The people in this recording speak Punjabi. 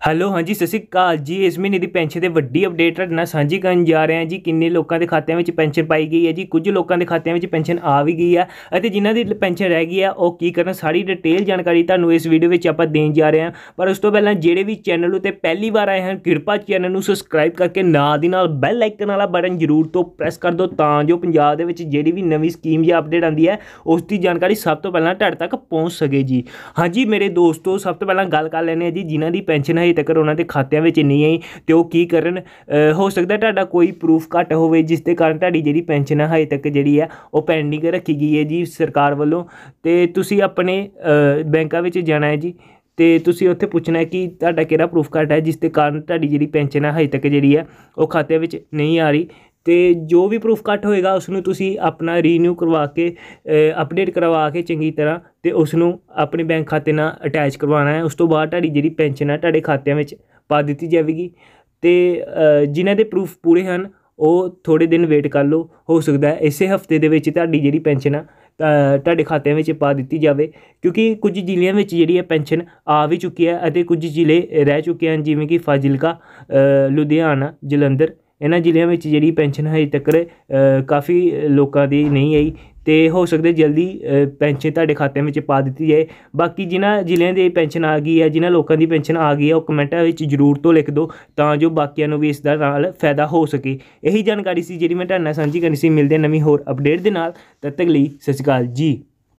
ਹੈਲੋ, ਹਾਂਜੀ, ਸਤਿ ਸ਼੍ਰੀ ਅਕਾਲ ਜੀ। ਇਸ ਮਹੀਨੇ ਦੀ ਪੈਨਸ਼ਨ ਤੇ ਵੱਡੀ ਅਪਡੇਟ ਤੁਹਾਡੇ ਨਾਲ ਸਾਂਝੀ ਕਰਨ ਜਾ ਰਹੇ ਹਾਂ ਜੀ। ਕਿੰਨੇ ਲੋਕਾਂ ਦੇ ਖਾਤਿਆਂ ਵਿੱਚ ਪੈਨਸ਼ਨ ਪਾਈ ਗਈ ਹੈ ਜੀ? ਕੁਝ ਲੋਕਾਂ ਦੇ ਖਾਤਿਆਂ ਵਿੱਚ ਪੈਨਸ਼ਨ ਆ ਵੀ ਗਈ ਹੈ ਅਤੇ ਜਿਨ੍ਹਾਂ ਦੀ ਪੈਨਸ਼ਨ ਰਹਿ ਗਈ ਹੈ, ਉਹ ਕੀ ਕਰਨ? ਸਾਰੀ ਡਿਟੇਲ ਜਾਣਕਾਰੀ ਤੁਹਾਨੂੰ ਇਸ ਵੀਡੀਓ ਵਿੱਚ ਆਪਾਂ ਦੇਣ ਜਾ ਰਹੇ ਹਾਂ। ਪਰ ਉਸ ਤੋਂ ਪਹਿਲਾਂ ਜਿਹੜੇ ਵੀ ਚੈਨਲ ਉਤੇ ਪਹਿਲੀ ਵਾਰ ਆਏ ਹਨ, ਕਿਰਪਾ ਚੈਨਲ ਨੂੰ ਸਬਸਕ੍ਰਾਈਬ ਕਰਕੇ ਨਾਲ ਦੀ ਨਾਲ ਬੈਲ ਆਈਕਨ ਵਾਲਾ ਬਟਨ ਜ਼ਰੂਰ ਤੋਂ ਪ੍ਰੈਸ ਕਰ ਦਿਓ, ਤਾਂ ਜੋ ਪੰਜਾਬ ਦੇ ਵਿੱਚ ਜਿਹੜੀ ਵੀ ਨਵੀਂ ਸਕੀਮ ਜਾਂ ਅਪਡੇਟ ਆਉਂਦੀ ਹੈ, ਉਸ ਦੀ ਜਾਣਕਾਰੀ ਸਭ ਤੋਂ ਪਹਿਲਾਂ ਤੁਹਾਡੇ ਤੱਕ ਪਹੁੰਚ ਸਕੇ ਜੀ। ਹਾਂਜੀ, ਮੇਰੇ ਦੋਸਤੋ, ਸਭ ਤੋਂ ਪਹਿਲਾਂ ਗੱਲ ਕਰ ਲੈਂਦੇ ਹਾਂ ਜੀ, ਜਿਨ੍ਹਾਂ ਦੀ ਪੈਨਸ਼ਨ ਹੈ ਹਜੇ ਤੱਕ ਉਹਨਾਂ ਦੇ ਖਾਤਿਆਂ ਵਿੱਚ ਨਹੀਂ ਆਈ ਤੇ ਉਹ ਕੀ ਕਰਨ? ਹੋ ਸਕਦਾ ਤੁਹਾਡਾ ਕੋਈ ਪ੍ਰੂਫ ਘੱਟ ਹੋਵੇ, ਜਿਸ ਦੇ ਕਾਰਨ ਤੁਹਾਡੀ ਜਿਹੜੀ ਪੈਨਸ਼ਨ ਹੈ ਹਜੇ ਤੱਕ ਜਿਹੜੀ ਹੈ ਉਹ ਪੈਂਡਿੰਗ ਰੱਖੀ ਗਈ ਹੈ ਜੀ ਸਰਕਾਰ ਵੱਲੋਂ। ਤੇ ਤੁਸੀਂ ਆਪਣੇ ਬੈਂਕਾਂ ਵਿੱਚ ਜਾਣਾ ਹੈ ਜੀ ਤੇ ਤੁਸੀਂ ਉੱਥੇ ਪੁੱਛਣਾ ਹੈ ਕਿ ਤੁਹਾਡਾ ਕਿਹੜਾ ਪ੍ਰੂਫ ਘੱਟ ਹੈ, ਜਿਸ ਦੇ ਕਾਰਨ ਤੁਹਾਡੀ ਜਿਹੜੀ ਪੈਨਸ਼ਨ ਹੈ ਹਜੇ ਤੱਕ ਜਿਹੜੀ ਹੈ ਉਹ ਖਾਤੇ ਵਿੱਚ ਨਹੀਂ ਆ ਰਹੀ। ਅਤੇ ਜੋ ਵੀ ਪ੍ਰੂਫ ਕੱਟ ਹੋਏਗਾ ਉਸ ਨੂੰ ਤੁਸੀਂ ਆਪਣਾ ਰੀਨਿਊ ਕਰਵਾ ਕੇ ਅਪਡੇਟ ਕਰਵਾ ਕੇ ਚੰਗੀ ਤਰ੍ਹਾਂ ਅਤੇ ਉਸ ਨੂੰ ਆਪਣੇ ਬੈਂਕ ਖਾਤੇ ਨਾਲ ਅਟੈਚ ਕਰਵਾਉਣਾ ਹੈ। ਉਸ ਤੋਂ ਬਾਅਦ ਤੁਹਾਡੀ ਜਿਹੜੀ ਪੈਨਸ਼ਨ ਹੈ ਤੁਹਾਡੇ ਖਾਤਿਆਂ ਵਿੱਚ ਪਾ ਦਿੱਤੀ ਜਾਵੇਗੀ। ਅਤੇ ਅ, ਜਿਨ੍ਹਾਂ ਦੇ ਪ੍ਰੂਫ ਪੂਰੇ ਹਨ ਉਹ ਥੋੜੇ ਦਿਨ ਵੇਟ ਕਰ ਲਓ। ਹੋ ਸਕਦਾ ਇਸੇ ਹਫ਼ਤੇ ਦੇ ਵਿੱਚ ਤੁਹਾਡੀ ਜਿਹੜੀ ਪੈਨਸ਼ਨ ਆ ਤੁਹਾਡੇ ਖਾਤਿਆਂ ਵਿੱਚ ਪਾ ਦਿੱਤੀ ਜਾਵੇ। ਕਿਉਂਕਿ ਕੁਝ ਜ਼ਿਲ੍ਹਿਆਂ ਵਿੱਚ ਜਿਹੜੀ ਹੈ ਪੈਨਸ਼ਨ ਆ ਵੀ ਚੁੱਕੀ ਹੈ ਅਤੇ ਕੁਝ ਜ਼ਿਲ੍ਹੇ ਰਹਿ ਚੁੱਕੇ ਹਨ ਜਿਵੇਂ ਕਿ ਫਾਜ਼ਿਲਕਾ ਲੁਧਿਆਣਾ ਜਲੰਧਰ ਇਹਨਾਂ ਜ਼ਿਲ੍ਹਿਆਂ ਵਿੱਚ ਜਿਹੜੀ ਪੈਨਸ਼ਨ ਹਜੇ ਤੱਕ ਕਾਫੀ ਲੋਕਾਂ ਦੀ ਨਹੀਂ ਆਈ ਅਤੇ ਹੋ ਸਕਦਾ ਜਲਦੀ ਪੈਨਸ਼ਨ ਤੁਹਾਡੇ ਖਾਤਿਆਂ ਵਿੱਚ ਪਾ ਦਿੱਤੀ ਜਾਏ। ਬਾਕੀ ਜਿਨ੍ਹਾਂ ਜ਼ਿਲ੍ਹਿਆਂ ਦੀ ਪੈਨਸ਼ਨ ਆ ਗਈ ਹੈ, ਜਿਨ੍ਹਾਂ ਲੋਕਾਂ ਦੀ ਪੈਨਸ਼ਨ ਆ ਗਈ ਹੈ, ਉਹ ਕਮੈਂਟਾਂ ਵਿੱਚ ਜ਼ਰੂਰ ਤੋਂ ਲਿਖ ਦਿਓ ਤਾਂ ਜੋ ਬਾਕੀਆਂ ਨੂੰ ਵੀ ਇਸ ਦਾ ਨਾਲ ਫਾਇਦਾ ਹੋ ਸਕੇ। ਇਹੀ ਜਾਣਕਾਰੀ ਸੀ ਜਿਹੜੀ ਮੈਂ ਤੁਹਾਡੇ ਨਾਲ ਸਾਂਝੀ ਕਰਨੀ ਸੀ। ਮਿਲਦੇ ਹਾਂ ਨਵੀਂ ਹੋਰ ਅਪਡੇਟ ਦੇ ਨਾਲ। ਤਦ ਤੱਕ ਲਈ ਸਤਿ ਸ਼੍ਰੀ ਅਕਾਲ ਜੀ।